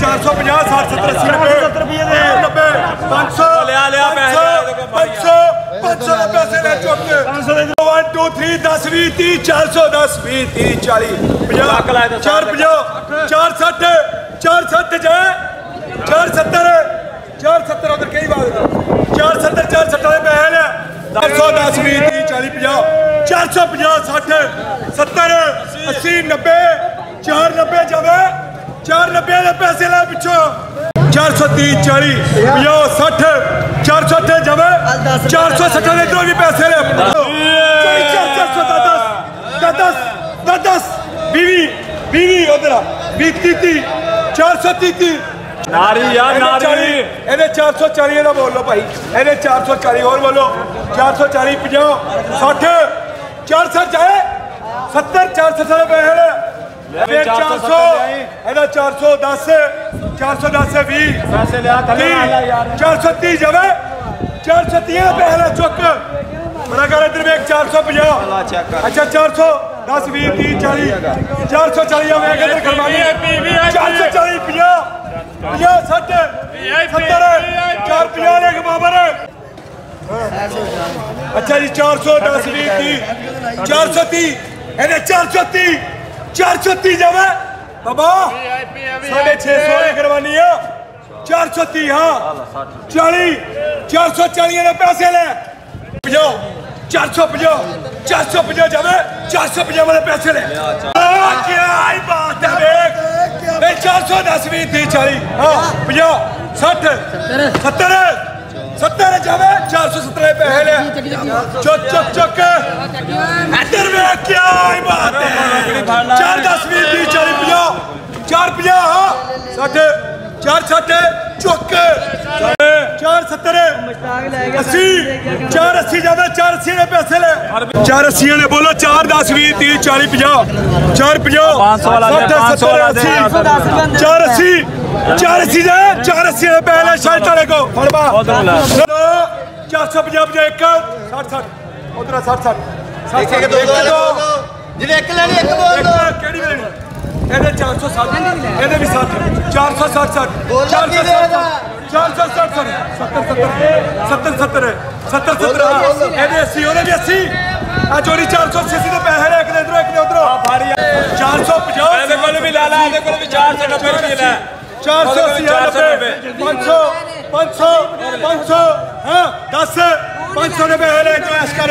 چار سو دس بھی تی چار سو چار پنجہ چار سٹھ چار سٹھ جائے چار ستر چار ستر ادھر کئی بات چار ستر چار ستر پہل ہے دس سو دس بھی تی چاری پنجہ چار سو پنجہ سٹھ ستر اسی نبے چار نبے جائے 490 ਜਾਵੇ 490 ਦੇ ਪੈਸੇ ਲੈ ਪਿੱਛੋਂ 430 40 50 60 460 ਜਾਵੇ 460 ਦੇ ਇਧਰੋਂ ਵੀ ਪੈਸੇ ਲੈ 410 10 20 20 ਉਧਰ 20 30 430 ਨਾਰੀ ਯਾਰ ਇਹਦੇ ਨਾਰੀ 40 ਇਹਦੇ 440 ਇਹਦਾ ਬੋਲ ਲਓ ਭਾਈ ਇਹਦੇ 440 ਹੋਰ ਬੋਲੋ 440 50 60 460 ਜਾਏ 70 460 ਦੇ ਪੈਸੇ ਲੈ ਇਹਦੇ 400 ਇਹਦਾ 410 410 20 ਪੈਸੇ ਲਿਆ ਥੱਲੇ ਲਾ ਲੈ ਯਾਰ 430 ਜਾਵੇ 430 ਦੇ ਪੈਸੇ ਲੈ ਚੁੱਕ ਬੜਾ ਕਰ ਇਧਰ ਵੇਖ 450 ਅੱਛਾ 400 10 20 30 40 440 ਆਵੇ ਇਧਰ ਕਰਵਾਨੀ 440 50 50 60 70 450 ਦੇ ਬਾਬਰ ਅੱਛਾ ਜੀ 410 20 30 430 ਇਹਦੇ 430 چار چھتی جمع بابا ساڑھے چھے سوڑے کروانی ہے چار چھتی ہاں چاڑی چار سو چاڑی نے پیسے لے پجو چار سو پجو چار سو پجو جمع چار سو پجو نے پیسے لے کیا آئی بات ہے دیکھ چار سو دس بھی تھی چاڑی ہاں پجو سٹھ ستر ستر جمع چار سو ستر پیسے لے چک چک چک آپ یہاں چار ساٹھے چوکے چار سترے اسی چار اسی جانا چار اسی نے پیسے لے چار اسی نے بولو چار دس بھی تی چاری پجا چار پجا ساٹھے سترے اسی چار اسی چار اسی جائے چار اسی نے پہلے شاید تارے کو چار سو پجا پجا ایک ساٹھ ساٹھ ساٹھ ساٹھ ساٹھ ساٹھ ایک دو جنہیں ایک لینی ایک بول دو ਇਹਦੇ 460 ਇਹਦੇ ਵੀ 60 460 60 ਬੋਲਣਾ ਕੀ ਦੇਗਾ? 460 70 70 70 70 70 ਇਹਦੇ 80 ਉਹਦੇ ਵੀ 80 ਆ ਜੋੜੀ 480 ਦੇ ਪੈਸੇ ਲੈ ਇੱਕ ਦੇ ਇਧਰੋਂ ਇੱਕ ਦੇ ਉਧਰੋਂ। ਫਾੜੀ 450 ਇਹਦੇ ਕੋਲ ਵੀ ਲੈ ਲੈ ਇਹਦੇ ਕੋਲ ਵੀ 490 ਰੁਪਏ ਲੈ। 480 90 500 500 500 ਹਾਂ? 10 500 ਦੇ ਪੈਸੇ ਲੈ ਚੁਆਇਸ ਕਰ।